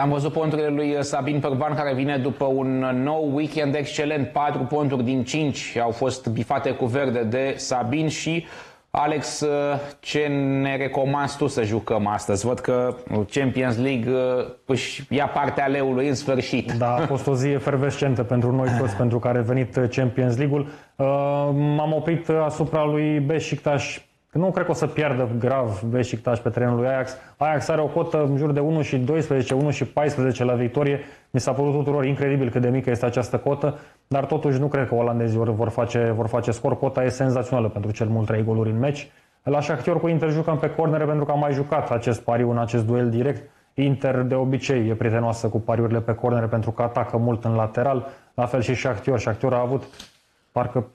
Am văzut ponturile lui Sabin Părvan care vine după un nou weekend excelent. 4 ponturi din 5 au fost bifate cu verde de Sabin și Alex, ce ne recomanzi tu să jucăm astăzi? Văd că Champions League își ia partea leului în sfârșit. Da, a fost o zi efervescentă pentru noi toți, pentru care a venit Champions League-ul. M-am oprit asupra lui Beşiktaş nu cred că o să piardă grav Beşiktaş pe terenul lui Ajax. Ajax are o cotă în jur de 1 și 12, 1 și 14 la victorie. Mi s-a părut tuturor incredibil cât de mică este această cotă, dar totuși nu cred că olandezii vor face, vor face scor. Cota e senzațională pentru cel mult 3 goluri în meci. La Shakhtar cu Inter jucăm pe cornere pentru că am mai jucat acest pariu în acest duel direct. Inter de obicei e prietenoasă cu pariurile pe cornere pentru că atacă mult în lateral, la fel și Shakhtar. Shakhtar a avut parcă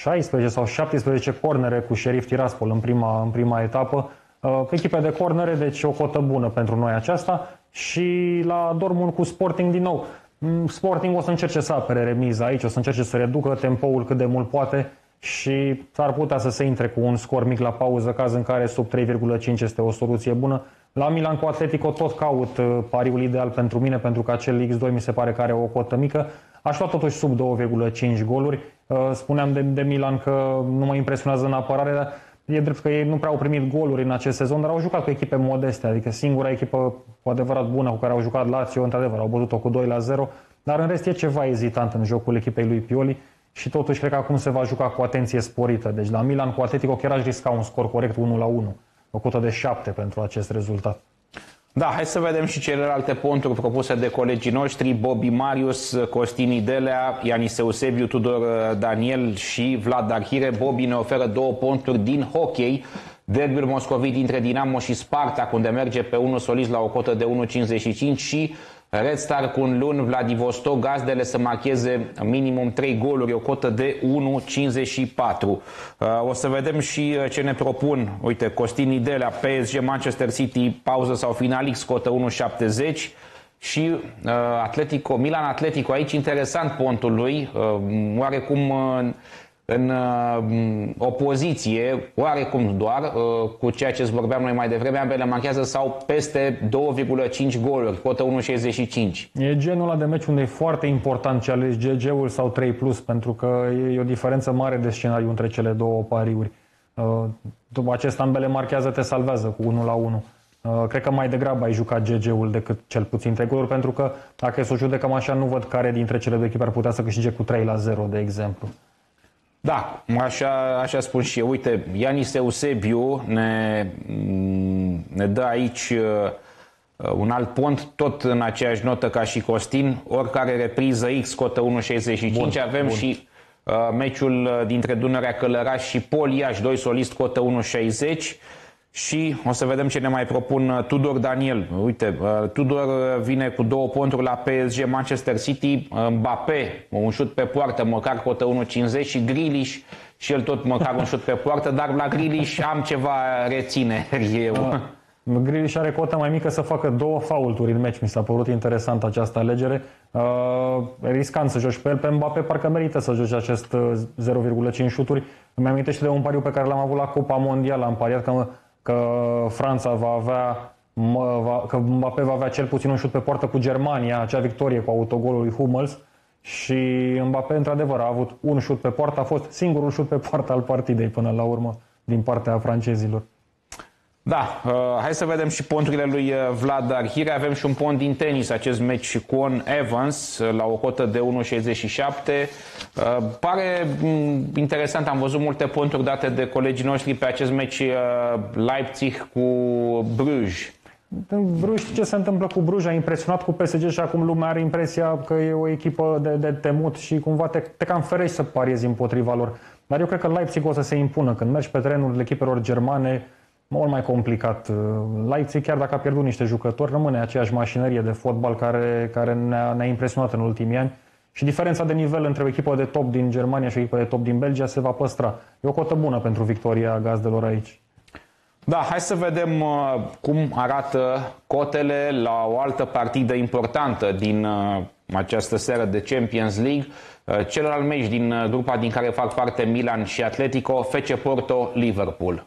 16 sau 17 cornere cu Sheriff Tiraspol în prima, în prima etapă. Uh, echipe de cornere, deci o cotă bună pentru noi aceasta. Și la Dortmund cu Sporting din nou. Mm, Sporting o să încerce să apere remiza aici, o să încerce să reducă tempoul cât de mult poate și s-ar putea să se intre cu un scor mic la pauză, caz în care sub 3,5 este o soluție bună. La Milan cu Atletico tot caut uh, pariul ideal pentru mine, pentru că acel X2 mi se pare că are o cotă mică. Aș lua totuși sub 2,5 goluri. Uh, spuneam de, de Milan că nu mă impresionează în apărare, dar e drept că ei nu prea au primit goluri în acest sezon, dar au jucat cu echipe modeste, adică singura echipă cu adevărat bună cu care au jucat Lazio, într-adevăr, au bătut-o cu 2 la 0, dar în rest e ceva ezitant în jocul echipei lui Pioli și totuși cred că acum se va juca cu atenție sporită. Deci la Milan cu Atletico chiar aș risca un scor corect 1 la 1, o cotă de 7 pentru acest rezultat. Da, hai să vedem și celelalte ponturi propuse de colegii noștri, Bobby Marius, Costin Idelea, Ianis Eusebiu, Tudor uh, Daniel și Vlad Darhire. Bobby ne oferă două ponturi din hockey, derbiul moscovit dintre Dinamo și Sparta, unde merge pe unul solist la o cotă de 1,55 și Red Star cu un luni Vladivostok, gazdele să marcheze minimum 3 goluri, o cotă de 1,54. Uh, o să vedem și uh, ce ne propun. Uite, Costin Idelea, PSG, Manchester City, pauză sau final X, cotă 1,70 și uh, Atletico, Milan Atletico, aici interesant pontul lui, uh, oarecum uh, în uh, opoziție, oarecum doar, uh, cu ceea ce vorbeam noi mai devreme, ambele marchează sau peste 2,5 goluri, cotă 1,65. E genul ăla de meci unde e foarte important ce alegi GG-ul sau 3+, plus, pentru că e o diferență mare de scenariu între cele două pariuri. Uh, după acest ambele marchează, te salvează cu 1 la 1. Uh, cred că mai degrabă ai jucat GG-ul decât cel puțin 3 goluri, pentru că dacă e să o judecăm așa, nu văd care dintre cele două echipe ar putea să câștige cu 3 la 0, de exemplu. Da, așa, așa spun și eu. Uite, Ianis Eusebiu ne, ne dă aici uh, un alt pont, tot în aceeași notă ca și Costin, oricare repriză X, cotă 1,65. Bun, Avem bun. și uh, meciul dintre Dunărea Călăraș și Poliaș, doi solist, cotă 1,60. Și o să vedem ce ne mai propun uh, Tudor Daniel. Uite, uh, Tudor uh, vine cu două ponturi la PSG Manchester City, Mbappé, un șut pe poartă, măcar cotă 1.50 și Grilish și el tot măcar un șut pe poartă, dar la Grilish am ceva rețineri eu. Ah. Grilish are cota mai mică să facă două faulturi în meci. Mi s-a părut interesant această alegere. Uh, riscant să joci pe el. Pe Mbappé parcă merită să joci acest 0,5 șuturi. Îmi amintește de un pariu pe care l-am avut la Copa Mondială. Am pariat că că Franța va avea că Mbappé va avea cel puțin un șut pe poartă cu Germania, acea victorie cu autogolul lui Hummels și Mbappé într-adevăr a avut un șut pe poartă, a fost singurul șut pe poartă al partidei până la urmă din partea francezilor. Da, uh, hai să vedem și ponturile lui uh, Vlad Arhire. Avem și un pont din tenis, acest meci cu On Evans uh, la o cotă de 1,67. Uh, pare mm, interesant, am văzut multe ponturi date de colegii noștri pe acest meci uh, Leipzig cu Bruges. În Bruges, ce se întâmplă cu Bruges? A impresionat cu PSG și acum lumea are impresia că e o echipă de, de temut și cumva te, te cam ferești să pariezi împotriva lor. Dar eu cred că Leipzig o să se impună. Când mergi pe terenul echipelor germane, mult mai complicat. Leipzig, chiar dacă a pierdut niște jucători, rămâne aceeași mașinărie de fotbal care, care ne-a, ne impresionat în ultimii ani. Și diferența de nivel între o echipă de top din Germania și o echipă de top din Belgia se va păstra. E o cotă bună pentru victoria gazdelor aici. Da, hai să vedem uh, cum arată cotele la o altă partidă importantă din uh, această seară de Champions League. Uh, celălalt meci din uh, grupa din care fac parte Milan și Atletico, FC Porto, Liverpool.